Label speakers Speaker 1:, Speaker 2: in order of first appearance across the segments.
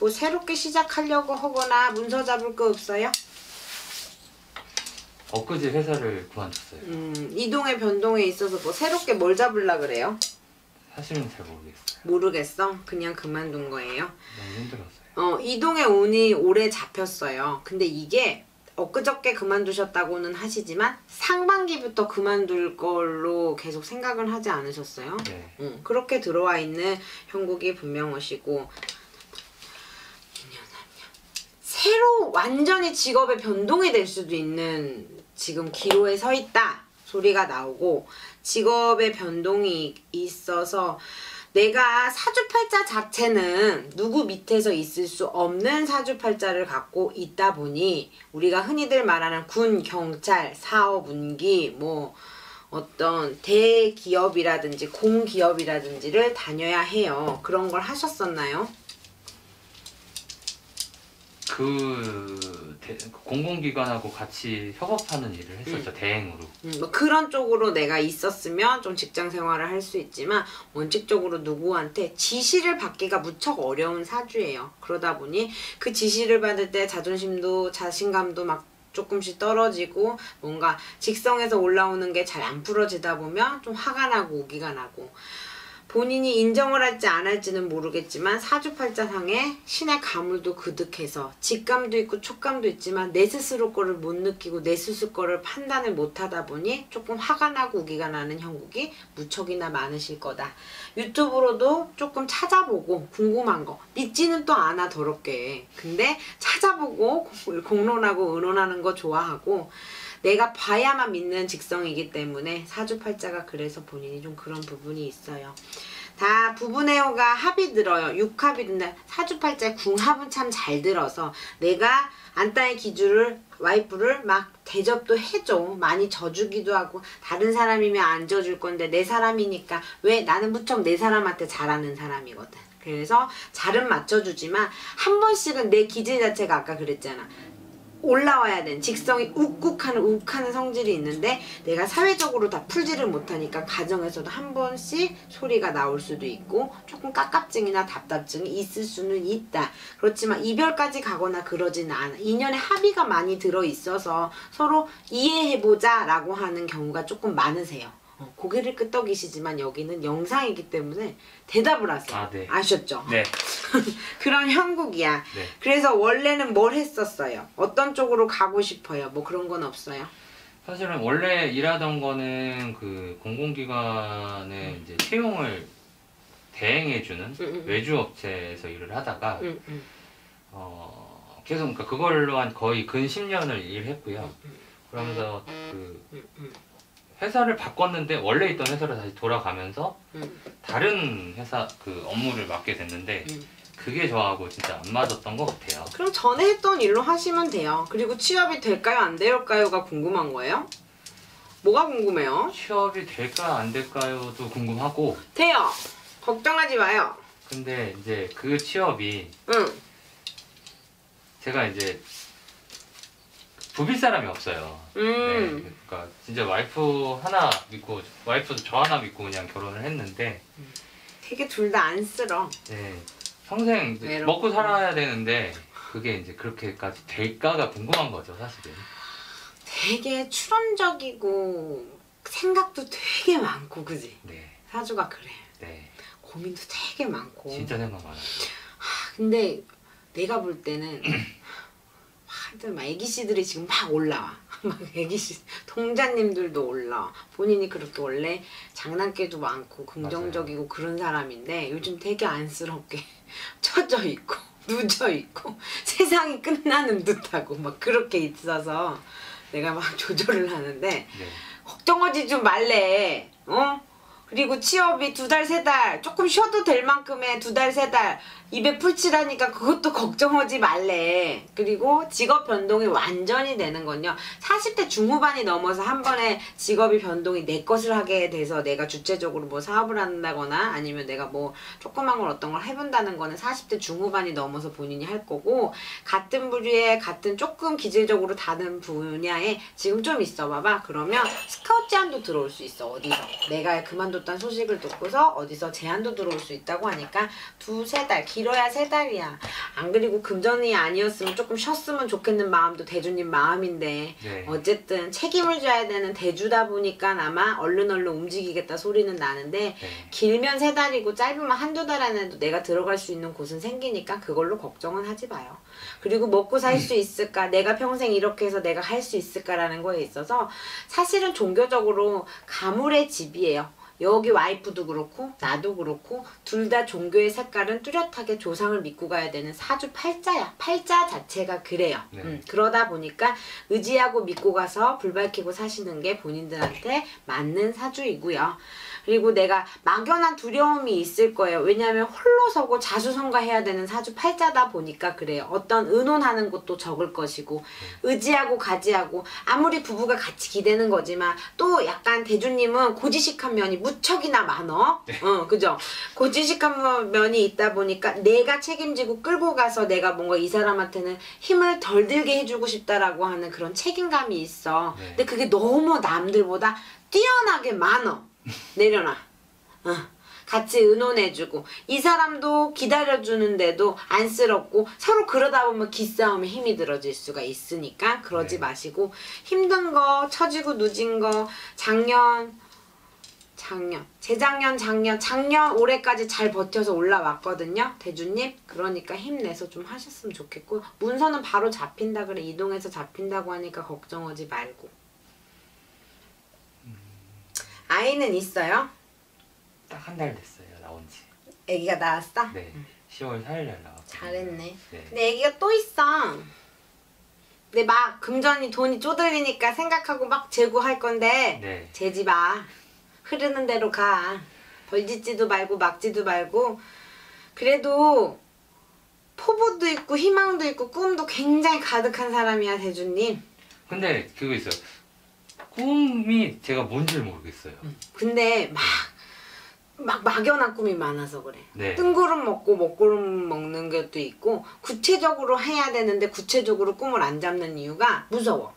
Speaker 1: 뭐 새롭게 시작하려고 하거나 문서 잡을 거 없어요?
Speaker 2: 엊그제 회사를 그만뒀어요.
Speaker 1: 음, 이동의 변동에 있어서 뭐 새롭게 뭘 잡으려 그래요?
Speaker 2: 사실은 잘 모르겠어요.
Speaker 1: 모르겠어. 그냥 그만둔 거예요.
Speaker 2: 너무 힘들었어요.
Speaker 1: 어, 이동의 운이 오래 잡혔어요. 근데 이게 엊그저께 그만두셨다고는 하시지만 상반기부터 그만둘 걸로 계속 생각을 하지 않으셨어요?
Speaker 2: 네.
Speaker 1: 응, 그렇게 들어와 있는 형국이 분명 오시고 2년 3년 새로 완전히 직업의 변동이 될 수도 있는 지금 기로에 서 있다 소리가 나오고 직업의 변동이 있어서 내가 사주팔자 자체는 누구 밑에서 있을 수 없는 사주팔자를 갖고 있다 보니 우리가 흔히들 말하는 군, 경찰, 사업, 운기 뭐 어떤 대기업이라든지 공기업이라든지를 다녀야 해요. 그런 걸 하셨었나요?
Speaker 2: 그 대- 공공기관하고 같이 협업하는 일을 했었죠. 대행으로.
Speaker 1: 음, 뭐 그런 쪽으로 내가 있었으면 좀 직장 생활을 할 수 있지만 원칙적으로 누구한테 지시를 받기가 무척 어려운 사주예요. 그러다 보니 그 지시를 받을 때 자존심도 자신감도 막 조금씩 떨어지고 뭔가 직성에서 올라오는 게 잘 안 풀어지다 보면 좀 화가 나고 오기가 나고 본인이 인정을 할지 안 할지는 모르겠지만 사주팔자상에 신의 가물도 그득해서 직감도 있고 촉감도 있지만 내 스스로 거를 못 느끼고 내 스스로 거를 판단을 못 하다 보니 조금 화가 나고 우기가 나는 형국이 무척이나 많으실 거다. 유튜브로도 조금 찾아보고 궁금한 거 믿지는 또 않아 더럽게. 근데 찾아보고 공론하고 의논하는 거 좋아하고 내가 봐야만 믿는 직성이기 때문에 사주팔자가 그래서 본인이 좀 그런 부분이 있어요. 다 부부네오가 합이 들어요. 육합이 든다. 사주팔자 궁합은 참 잘 들어서 내가 안따의 기주를 와이프를 막 대접도 해줘. 많이 져주기도 하고 다른 사람이면 안 져줄 건데 내 사람이니까 왜 나는 무척 내 사람한테 잘하는 사람이거든. 그래서 잘은 맞춰주지만 한 번씩은 내 기질 자체가 아까 그랬잖아. 올라와야 되는 직성이 욱욱하는 욱하는 성질이 있는데 내가 사회적으로 다 풀지를 못하니까 가정에서도 한 번씩 소리가 나올 수도 있고 조금 깝깝증이나 답답증이 있을 수는 있다. 그렇지만 이별까지 가거나 그러지는 않아. 인연에 합의가 많이 들어 있어서 서로 이해해보자 라고 하는 경우가 조금 많으세요. 어, 고개를 끄덕이시지만 여기는 영상이기 때문에 대답을 하세요.
Speaker 2: 아, 네.
Speaker 1: 아셨죠?
Speaker 2: 네.
Speaker 1: 그런 형국이야.
Speaker 2: 네.
Speaker 1: 그래서 원래는 뭘 했었어요? 어떤 쪽으로 가고 싶어요? 뭐 그런 건 없어요?
Speaker 2: 사실은 원래 일하던 거는 그 공공기관에 이제 채용을 대행해주는
Speaker 1: 음, 음.
Speaker 2: 외주 업체에서 일을 하다가
Speaker 1: 응, 응.
Speaker 2: 어, 계속 그러니까 그걸로 한 거의 근 10년을 일했고요. 그러면서 그 회사를 바꿨는데 원래 있던 회사로 다시 돌아가면서
Speaker 1: 응,
Speaker 2: 다른 회사 그 업무를 맡게 됐는데
Speaker 1: 응.
Speaker 2: 그게 저하고 진짜 안 맞았던 것 같아요.
Speaker 1: 그럼 전에 했던 일로 하시면 돼요. 그리고 취업이 될까요? 안 될까요?가 궁금한 거예요? 뭐가 궁금해요?
Speaker 2: 취업이 될까 안 될까요도 궁금하고
Speaker 1: 돼요. 걱정하지 마요.
Speaker 2: 근데 이제 그 취업이
Speaker 1: 응.
Speaker 2: 제가 이제 부빌 사람이 없어요.
Speaker 1: 음.
Speaker 2: 네, 그러니까 진짜 와이프 하나 믿고 와이프도 저 하나 믿고 그냥 결혼을 했는데
Speaker 1: 되게 둘 다 안쓰러.
Speaker 2: 네, 평생
Speaker 1: 외롭고.
Speaker 2: 먹고 살아야 되는데 그게 이제 그렇게까지 될까가 궁금한 거죠 사실은.
Speaker 1: 되게 추론적이고 생각도 되게 많고 그지?
Speaker 2: 네,
Speaker 1: 사주가 그래.
Speaker 2: 네,
Speaker 1: 고민도 되게 많고.
Speaker 2: 진짜 생각 많아요.
Speaker 1: 근데 내가 볼 때는 하여튼 막 애기씨들이 지금 막 올라와. 막 애기씨 동자님들도 올라와. 본인이 그렇게 원래 장난기도 많고 긍정적이고 그런 사람인데 요즘 되게 안쓰럽게 처져 있고 누져 있고 세상이 끝나는 듯하고 막 그렇게 있어서 내가 막 조절을 하는데
Speaker 2: 네,
Speaker 1: 걱정하지 좀 말래. 어? 그리고 취업이 두 달, 세 달, 조금 쉬어도 될 만큼의 두 달, 세 달, 입에 풀칠하니까 그것도 걱정하지 말래. 그리고 직업 변동이 완전히 되는 건요. 40대 중후반이 넘어서 한 번에 직업이 변동이 내 것을 하게 돼서 내가 주체적으로 뭐 사업을 한다거나 아니면 내가 뭐 조그만 걸 어떤 걸 해본다는 거는 40대 중후반이 넘어서 본인이 할 거고 같은 부류에 같은 조금 기질적으로 다른 분야에 지금 좀 있어 봐봐. 그러면 스카우트 제안도 들어올 수 있어. 어디서. 내가 그만뒀 그만뒀다는 소식을 듣고서 어디서 제안도 들어올 수 있다고 하니까 두세 달 길어야 세 달이야. 안 그리고 금전이 아니었으면 조금 쉬었으면 좋겠는 마음도 대주님 마음인데
Speaker 2: 네.
Speaker 1: 어쨌든 책임을 져야 되는 대주다 보니까 아마 얼른 얼른 움직이겠다 소리는 나는데
Speaker 2: 네.
Speaker 1: 길면 세 달이고 짧으면 한두 달 안에도 내가 들어갈 수 있는 곳은 생기니까 그걸로 걱정은 하지 마요. 그리고 먹고 살 수 있을까? 내가 평생 이렇게 해서 내가 할 수 있을까라는 거에 있어서 사실은 종교적으로 가물의 집이에요. 여기 와이프도 그렇고 나도 그렇고 둘 다 종교의 색깔은 뚜렷하게 조상을 믿고 가야 되는 사주 팔자야. 팔자 자체가 그래요.
Speaker 2: 네.
Speaker 1: 음, 그러다 보니까 의지하고 믿고 가서 불 밝히고 사시는 게 본인들한테 맞는 사주이고요. 그리고 내가 막연한 두려움이 있을 거예요. 왜냐하면 홀로 서고 자수성가해야 되는 사주 팔자다 보니까 그래요. 어떤 의논하는 것도 적을 것이고 의지하고 가지하고 아무리 부부가 같이 기대는 거지만 또 약간 대주님은 고지식한 면이 무척이나 많어. 어, 그죠? 고지식한 면이 있다 보니까 내가 책임지고 끌고 가서 내가 뭔가 이 사람한테는 힘을 덜 들게 해주고 싶다라고 하는 그런 책임감이 있어.
Speaker 2: 네.
Speaker 1: 근데 그게 너무 남들보다 뛰어나게 많어. 내려놔. 어. 같이 의논해주고 이 사람도 기다려주는데도 안쓰럽고 서로 그러다 보면 기싸움에 힘이 들어질 수가 있으니까 그러지
Speaker 2: 네.
Speaker 1: 마시고 힘든 거 처지고 누진 거 작년 작년 재작년 작년 작년 올해까지 잘 버텨서 올라왔거든요 대주님 그러니까 힘내서 좀 하셨으면 좋겠고 문서는 바로 잡힌다 그래 이동해서 잡힌다고 하니까 걱정하지 말고 아이는 있어요?
Speaker 2: 딱 한 달 됐어요 나온 지.
Speaker 1: 아기가 나왔어?
Speaker 2: 네. 10월 4일 날 나왔고.
Speaker 1: 잘했네.
Speaker 2: 네.
Speaker 1: 근데 애기가 또 있어. 근데 막 금전이 돈이 쪼들리니까 생각하고 막 재고 할 건데
Speaker 2: 네.
Speaker 1: 재지 마. 흐르는 대로 가. 벌짓지도 말고 막지도 말고 그래도 포부도 있고 희망도 있고 꿈도 굉장히 가득한 사람이야 대주님.
Speaker 2: 근데 그거 있어요. 꿈이 제가 뭔지를 모르겠어요.
Speaker 1: 근데 막, 막 막연한 꿈이 많아서 그래.
Speaker 2: 네.
Speaker 1: 뜬구름 먹고 먹구름 먹는 것도 있고 구체적으로 해야 되는데 구체적으로 꿈을 안 잡는 이유가 무서워.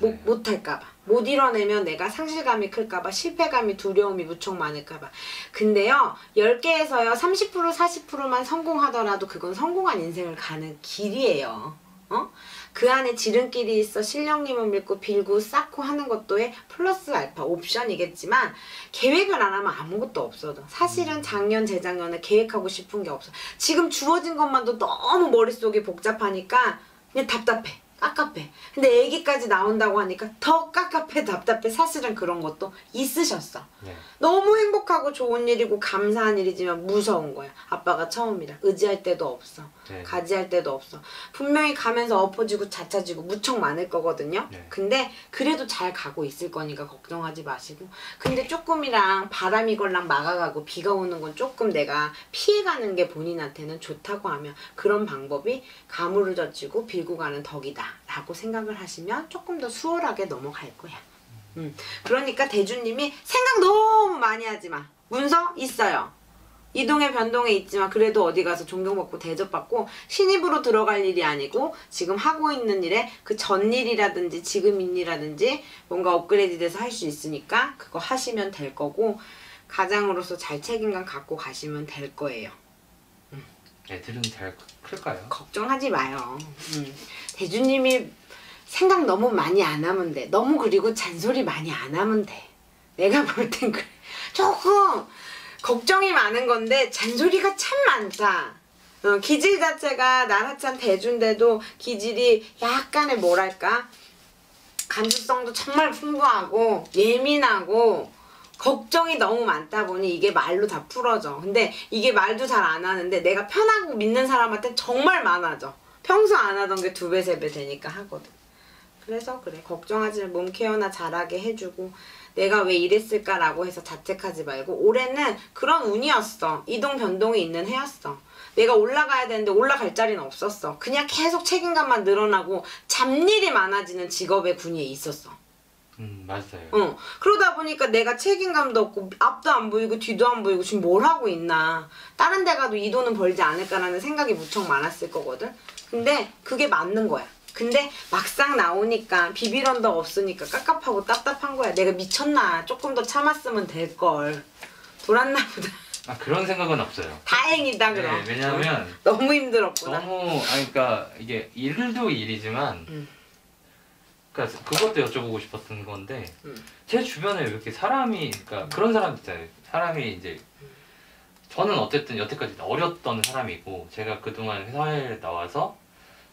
Speaker 1: 못, 못할까봐. 못 이뤄내면 내가 상실감이 클까봐, 실패감이, 두려움이 무척 많을까봐. 근데요, 10개에서요, 30% 40%만 성공하더라도 그건 성공한 인생을 가는 길이에요. 어? 그 안에 지름길이 있어 실령님을 믿고 빌고 쌓고 하는 것도에 플러스 알파 옵션이겠지만 계획을 안 하면 아무것도 없어도 사실은 작년 재작년에 계획하고 싶은 게 없어. 지금 주어진 것만도 너무 머릿속이 복잡하니까 그냥 답답해. 깝깝해. 근데 애기까지 나온다고 하니까 더 깝 깝해 답답해 사실은 그런 것도 있으셨어
Speaker 2: 네.
Speaker 1: 너무 행복하고 좋은 일이고 감사한 일이지만 무서운 거야. 아빠가 처음이라 의지할 데도 없어.
Speaker 2: 네.
Speaker 1: 가지할 데도 없어. 분명히 가면서 엎어지고 자차지고 무척 많을 거거든요.
Speaker 2: 네.
Speaker 1: 근데 그래도 잘 가고 있을 거니까 걱정하지 마시고. 근데 조금이랑 바람이 걸랑 막아가고 비가 오는 건 조금 내가 피해가는 게 본인한테는 좋다고 하면 그런 방법이 가물을 젖히고 빌고 가는 덕이다. 라고 생각을 하시면 조금 더 수월하게 넘어갈 거야. 음. 그러니까 대주님이 생각 너무 많이 하지 마. 문서 있어요. 이동의 변동에 있지만 그래도 어디 가서 존경받고 대접받고 신입으로 들어갈 일이 아니고 지금 하고 있는 일에 그 전 일이라든지 지금 일이라든지 뭔가 업그레이드 돼서 할 수 있으니까 그거 하시면 될 거고 가장으로서 잘 책임감 갖고 가시면 될 거예요.
Speaker 2: 애들은 잘 클까요?
Speaker 1: 걱정하지 마요. 음. 대주님이 생각 너무 많이 안 하면 돼. 너무 그리고 잔소리 많이 안 하면 돼. 내가 볼 땐 그래. 조금 걱정이 많은 건데 잔소리가 참 많다. 어, 기질 자체가 나라찬 대주인데도 기질이 약간의 뭐랄까 감수성도 정말 풍부하고 예민하고 걱정이 너무 많다 보니 이게 말로 다 풀어져. 근데 이게 말도 잘 안 하는데 내가 편하고 믿는 사람한테 정말 많아져. 평소 안 하던 게 두 배, 세 배 되니까 하거든. 그래서 그래. 걱정하지 마. 몸 케어나 잘하게 해주고 내가 왜 이랬을까라고 해서 자책하지 말고 올해는 그런 운이었어. 이동 변동이 있는 해였어. 내가 올라가야 되는데 올라갈 자리는 없었어. 그냥 계속 책임감만 늘어나고 잡일이 많아지는 직업의 군위에 있었어.
Speaker 2: 음 맞아요.
Speaker 1: 어. 그러다 보니까 내가 책임감도 없고 앞도 안 보이고 뒤도 안 보이고 지금 뭘 하고 있나. 다른 데 가도 이 돈은 벌지 않을까라는 생각이 무척 많았을 거거든. 근데 그게 맞는 거야. 근데 막상 나오니까 언덕 없으니까 깝깝하고 답답한 거야. 내가 미쳤나. 조금 더 참았으면 될 걸. 돌았나 보다.
Speaker 2: 아 그런 생각은 없어요.
Speaker 1: 다행이다 그럼.
Speaker 2: 네, 왜냐하면
Speaker 1: 너무 힘들었구나.
Speaker 2: 너무 아니 그러니까 이게 일도 일이지만
Speaker 1: 음.
Speaker 2: 그러니까 그것도 여쭤보고 싶었던 건데
Speaker 1: 음.
Speaker 2: 제 주변에 왜 이렇게 사람이 그러니까 그런 사람 있잖아요. 사람이 이제 저는 어쨌든 여태까지 어렸던 사람이고 제가 그동안 회사에 나와서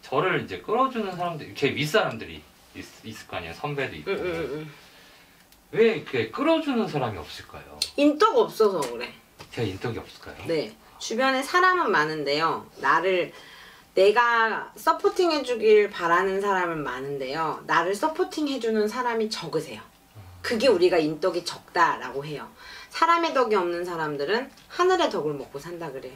Speaker 2: 저를 이제 끌어주는 사람들 제 윗사람들이 있, 있을 거 아니에요. 선배도 있고
Speaker 1: 응, 응, 응, 응.
Speaker 2: 왜 이렇게 끌어주는 사람이 없을까요?
Speaker 1: 인덕 없어서 그래.
Speaker 2: 제가 인덕이 없을까요?
Speaker 1: 네. 주변에 사람은 많은데요. 나를 내가 서포팅 해주길 바라는 사람은 많은데요. 나를 서포팅 해주는 사람이 적으세요. 그게 우리가 인덕이 적다라고 해요. 사람의 덕이 없는 사람들은 하늘의 덕을 먹고 산다 그래요.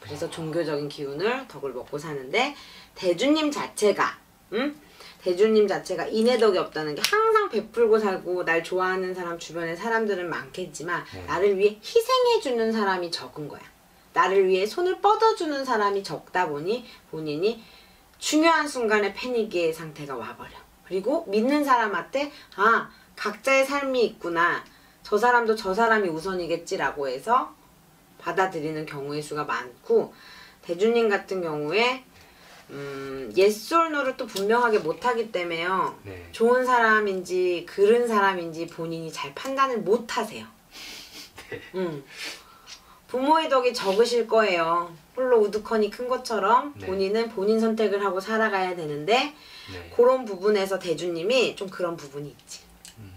Speaker 1: 그래서 종교적인 기운을 덕을 먹고 사는데 대주님 자체가 음? 대주님 자체가 인의 덕이 없다는 게 항상 베풀고 살고 날 좋아하는 사람 주변에 사람들은 많겠지만
Speaker 2: 네.
Speaker 1: 나를 위해 희생해주는 사람이 적은 거야. 나를 위해 손을 뻗어주는 사람이 적다 보니 본인이 중요한 순간에 패닉의 상태가 와버려. 그리고 믿는 사람한테 아 각자의 삶이 있구나. 저 사람도 저 사람이 우선이겠지라고 해서 받아들이는 경우의 수가 많고 대주님 같은 경우에 음, 예솔노를 또 분명하게 못하기 때문에요.
Speaker 2: 네.
Speaker 1: 좋은 사람인지 그른 사람인지 본인이 잘 판단을 못 하세요.
Speaker 2: 네.
Speaker 1: 음. 부모의 덕이 적으실 거예요. 홀로 우두커니 큰 것처럼
Speaker 2: 네.
Speaker 1: 본인은 본인 선택을 하고 살아가야 되는데
Speaker 2: 네.
Speaker 1: 그런 부분에서 대주님이 좀 그런 부분이 있지.
Speaker 2: 음.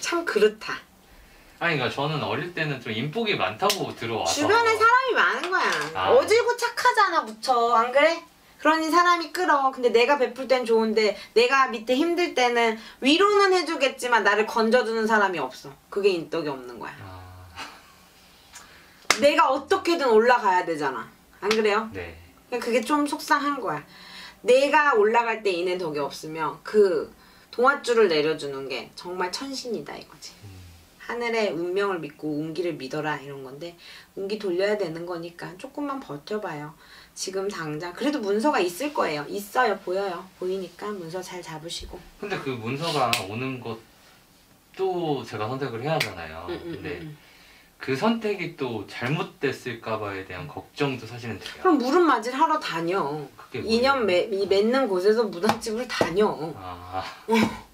Speaker 1: 참 그렇다.
Speaker 2: 아니 그러니까 저는 어릴 때는 좀 인복이 많다고 들어와서
Speaker 1: 주변에 사람이 많은 거야.
Speaker 2: 아.
Speaker 1: 어질고 착하잖아, 무쳐. 안 그래? 그러니 사람이 끌어. 근데 내가 베풀 땐 좋은데 내가 밑에 힘들 때는 위로는 해주겠지만 나를 건져주는 사람이 없어. 그게 인덕이 없는 거야.
Speaker 2: 아,
Speaker 1: 내가 어떻게든 올라가야 되잖아. 안 그래요?
Speaker 2: 네.
Speaker 1: 그러니까 그게 좀 속상한 거야. 내가 올라갈 때 인의 덕이 없으면 그 동아줄을 내려주는 게 정말 천신이다 이거지.
Speaker 2: 음.
Speaker 1: 하늘의 운명을 믿고 운기를 믿어라 이런 건데 운기 돌려야 되는 거니까 조금만 버텨봐요. 지금 당장 그래도 문서가 있을 거예요. 있어요, 보여요, 보이니까 문서 잘 잡으시고.
Speaker 2: 근데 그 문서가 오는 것도 제가 선택을 해야 하잖아요.
Speaker 1: 응, 응,
Speaker 2: 근데
Speaker 1: 응, 응.
Speaker 2: 그 선택이 또 잘못됐을까봐에 대한 걱정도 사실은 돼요.
Speaker 1: 그럼 무릎 맞을 하러 다녀.
Speaker 2: 그게 뭐예요?
Speaker 1: 인연 매, 이 맺는 곳에서 무당집을 다녀.
Speaker 2: 아,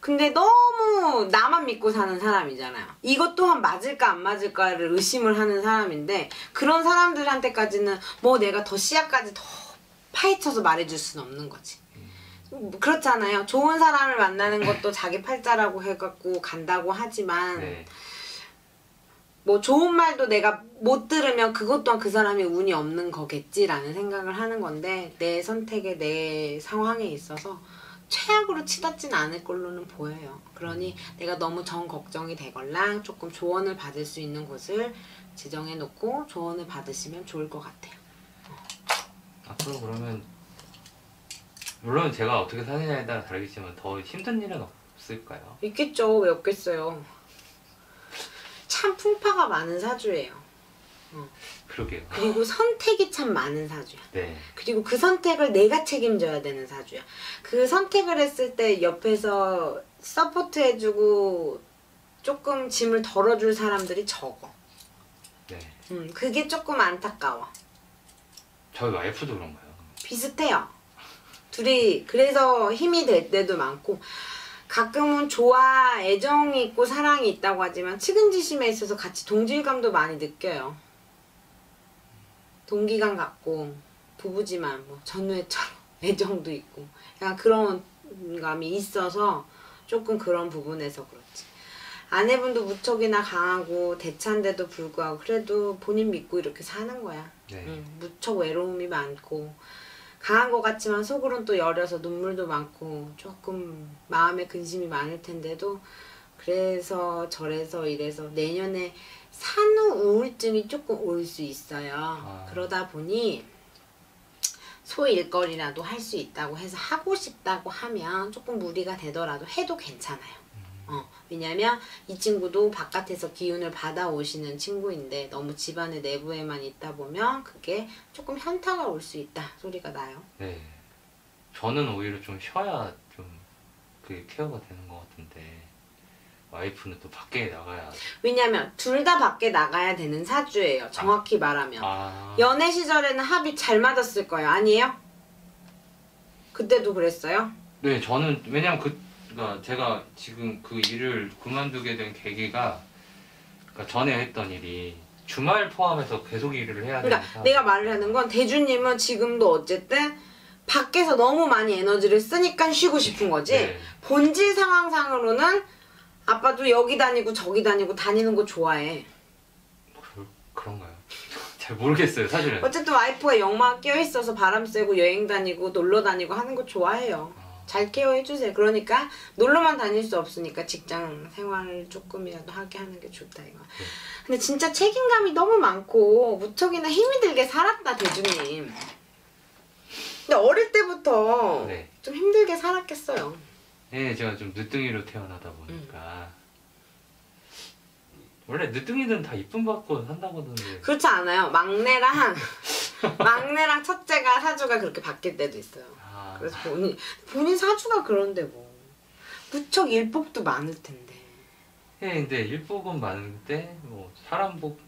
Speaker 1: 근데 너무 나만 믿고 사는 사람이잖아요. 이것 또한 맞을까 안 맞을까를 의심을 하는 사람인데 그런 사람들한테까지는 뭐 내가 더 씨앗까지 더 파헤쳐서 말해줄 수는 없는 거지. 뭐 그렇잖아요. 좋은 사람을 만나는 것도 자기 팔자라고 해갖고 간다고 하지만
Speaker 2: 네.
Speaker 1: 뭐 좋은 말도 내가 못 들으면 그것 또한 그 사람이 운이 없는 거겠지라는 생각을 하는 건데 내 선택에 내 상황에 있어서 최악으로 치닫진 않을 걸로는 보여요. 그러니 내가 너무 정 걱정이 되걸랑 조금 조언을 받을 수 있는 곳을 지정해 놓고 조언을 받으시면 좋을 것 같아요.
Speaker 2: 앞으로 그러면 물론 제가 어떻게 사느냐에 따라 다르겠지만 더 힘든 일은 없을까요?
Speaker 1: 있겠죠. 왜 없겠어요. 참 풍파가 많은 사주예요.
Speaker 2: 그러게요.
Speaker 1: 그리고 선택이 참 많은 사주야.
Speaker 2: 네.
Speaker 1: 그리고 그 선택을 내가 책임져야 되는 사주야. 그 선택을 했을 때 옆에서 support 해주고 조금 짐을 덜어줄 사람들이 적어.
Speaker 2: 네.
Speaker 1: 음, 그게 조금 안타까워.
Speaker 2: 저희 와이프도 그런가요?
Speaker 1: 비슷해요. 둘이 그래서 힘이 될 때도 많고 가끔은 좋아, 애정이 있고 사랑이 있다고 하지만 측은지심에 있어서 같이 동질감도 많이 느껴요. 동기감 갖고 부부지만 뭐 전우애처럼 애정도 있고 약간 그런 감이 있어서 조금 그런 부분에서 그렇지. 아내분도 무척이나 강하고 대차인데도 불구하고 그래도 본인 믿고 이렇게 사는 거야.
Speaker 2: 네.
Speaker 1: 응, 무척 외로움이 많고 강한 것 같지만 속으론 또 여려서 눈물도 많고 조금 마음에 근심이 많을 텐데도 그래서 저래서 이래서 내년에 산후 우울증이 조금 올 수 있어요.
Speaker 2: 아.
Speaker 1: 그러다 보니 소일거리라도 할 수 있다고 해서 하고 싶다고 하면 조금 무리가 되더라도 해도 괜찮아요. 어, 왜냐면 이 친구도 바깥에서 기운을 받아오시는 친구인데 너무 집안의 내부에만 있다 보면 그게 조금 현타가 올 수 있다 소리가 나요.
Speaker 2: 네. 저는 오히려 좀 쉬어야 좀 그게 케어가 되는 것 같은데 와이프는 또 밖에 나가야
Speaker 1: 왜냐면 둘 다 밖에 나가야 되는 사주예요. 정확히 말하면.
Speaker 2: 아
Speaker 1: 연애 시절에는 합이 잘 맞았을 거예요. 아니에요? 그때도 그랬어요?
Speaker 2: 네, 저는 왜냐면 그 그러니까 제가 지금 그 일을 그만두게 된 계기가 그러니까 전에 했던 일이 주말 포함해서 계속 일을 해야
Speaker 1: 그러니까
Speaker 2: 되니까
Speaker 1: 내가 말을 하는 건 대주님은 지금도 어쨌든 밖에서 너무 많이 에너지를 쓰니까 쉬고 싶은 거지.
Speaker 2: 네.
Speaker 1: 본질 상황상으로는 아빠도 여기 다니고 저기 다니고 다니는 거 좋아해.
Speaker 2: 그, 그런가요? 잘 모르겠어요, 사실은.
Speaker 1: 어쨌든 와이프가 영마 끼어 있어서 바람 쐬고 여행 다니고 놀러 다니고 하는 거 좋아해요.
Speaker 2: 어,
Speaker 1: 잘 케어해 주세요. 그러니까 놀러만 다닐 수 없으니까 직장 생활을 조금이라도 하게 하는 게 좋다 이거. 근데 진짜 책임감이 너무 많고 무척이나 힘이 들게 살았다 대주님. 근데 어릴 때부터
Speaker 2: 네.
Speaker 1: 좀 힘들게 살았겠어요.
Speaker 2: 네, 제가 좀 늦둥이로 태어나다 보니까 원래 늦둥이들은 다 이쁨 받고 산다고 하던데
Speaker 1: 그렇지 않아요. 막내랑 막내랑 첫째가 사주가 그렇게 바뀔 때도 있어요.
Speaker 2: 아,
Speaker 1: 그래서 본인 본인 사주가 그런데 뭐 무척 일복도 많을 텐데
Speaker 2: 예, 근데 일복은 많은데 뭐 사람 복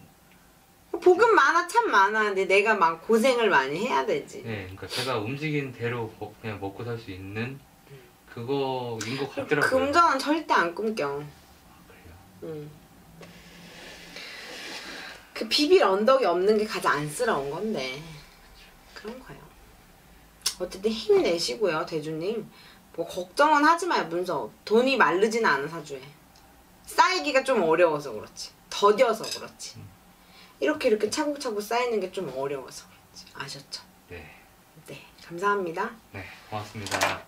Speaker 1: 복은 많아 참 많아 근데 내가 막 고생을 많이 해야 되지.
Speaker 2: 네, 그러니까 제가 움직인 대로 먹- 그냥 먹고 살 수 있는 그거인 것 같더라고요.
Speaker 1: 금전은 절대 안 꿈껴.
Speaker 2: 그래요.
Speaker 1: 응. 그 비빌 언덕이 없는 게 가장 안쓰러운 건데 그런 거예요. 어쨌든 힘내시고요, 대주님. 뭐 걱정은 하지 마요, 문서. 돈이 마르지는 않은 사주에. 쌓이기가 좀 어려워서 그렇지. 더뎌서 그렇지. 이렇게 이렇게 차곡차곡 쌓이는 게 좀 어려워서 그렇지. 아셨죠?
Speaker 2: 네,
Speaker 1: 네, 감사합니다.
Speaker 2: 네, 고맙습니다.